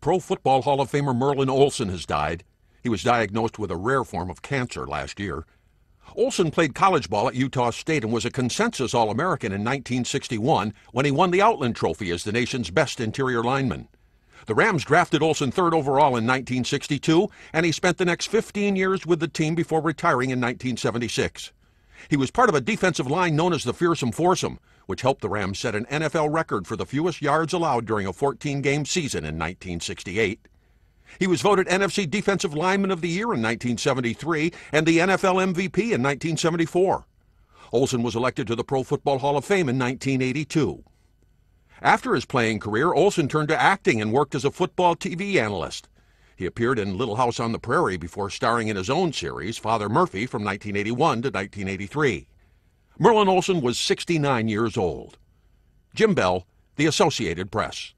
Pro Football Hall of Famer Merlin Olsen has died. He was diagnosed with a rare form of cancer last year. Olsen played college ball at Utah State and was a consensus All American in 1961 when he won the Outland Trophy as the nation's best interior lineman. The Rams drafted Olsen third overall in 1962, and he spent the next 15 years with the team before retiring in 1976. He was part of a defensive line known as the Fearsome Foursome, which helped the Rams set an NFL record for the fewest yards allowed during a 14 game season in 1968. He was voted NFC Defensive Lineman of the Year in 1973 and the NFL MVP in 1974. Olsen was elected to the Pro Football Hall of Fame in 1982. After his playing career, Olsen turned to acting and worked as a football TV analyst. He appeared in Little House on the Prairie before starring in his own series, Father Murphy, from 1981 to 1983. Merlin Olsen was 69 years old. Jim Bell, The Associated Press.